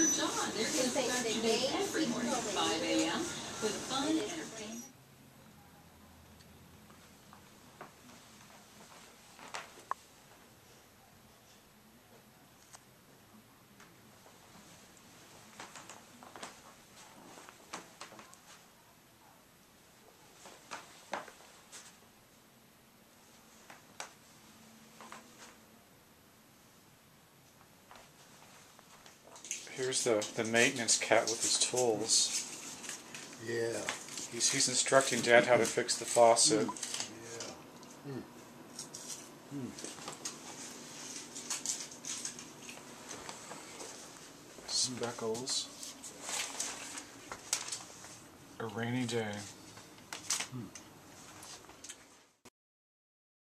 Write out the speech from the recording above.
Father John. They're going to start every morning at 5 a.m. Here's the, the maintenance cat with his tools. Yeah. He's, he's instructing Dad how to fix the faucet. Hmm. Yeah. Hmm. Hmm. Speckles. A rainy day. Hmm.